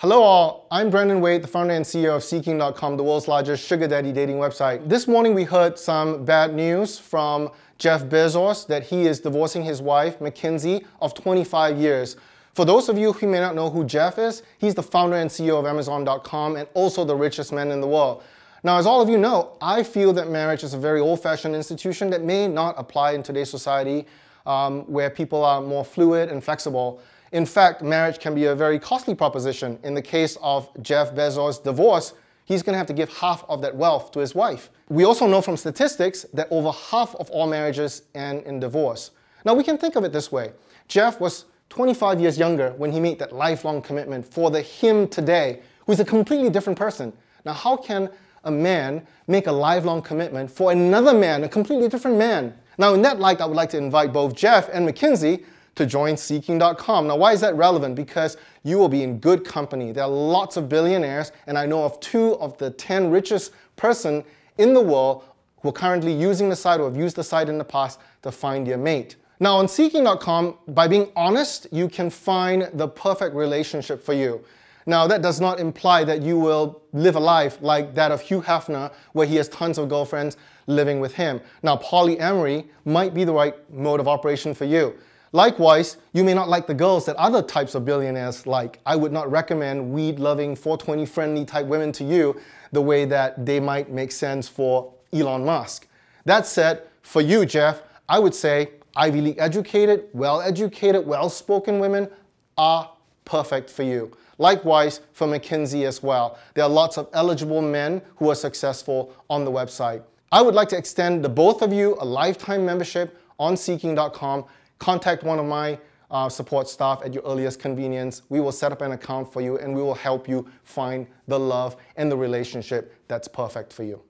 Hello all, I'm Brandon Wade, the founder and CEO of Seeking.com, the world's largest sugar daddy dating website. This morning we heard some bad news from Jeff Bezos that he is divorcing his wife, Mackenzie, of 25 years. For those of you who may not know who Jeff is, he's the founder and CEO of Amazon.com and also the richest man in the world. Now, as all of you know, I feel that marriage is a very old-fashioned institution that may not apply in today's society um, where people are more fluid and flexible. In fact, marriage can be a very costly proposition. In the case of Jeff Bezos' divorce, he's going to have to give half of that wealth to his wife. We also know from statistics that over half of all marriages end in divorce. Now, we can think of it this way. Jeff was 25 years younger when he made that lifelong commitment for the him today, who's a completely different person. Now, how can a man make a lifelong commitment for another man, a completely different man? Now, in that light, I would like to invite both Jeff and Mackenzie to join Seeking.com. Now, why is that relevant? Because you will be in good company. There are lots of billionaires, and I know of two of the 10 richest person in the world who are currently using the site or have used the site in the past to find their mate. Now, on Seeking.com, by being honest, you can find the perfect relationship for you. Now, that does not imply that you will live a life like that of Hugh Hefner, where he has tons of girlfriends living with him. Now, polyamory might be the right mode of operation for you. Likewise, you may not like the girls that other types of billionaires like. I would not recommend weed-loving, 420-friendly type women to you the way that they might make sense for Elon Musk. That said, for you, Jeff, I would say Ivy League educated, well-educated, well-spoken women are perfect for you. Likewise, for Mackenzie as well. There are lots of eligible men who are successful on the website. I would like to extend the both of you a lifetime membership on Seeking.com contact one of my uh, support staff at your earliest convenience. We will set up an account for you and we will help you find the love and the relationship that's perfect for you.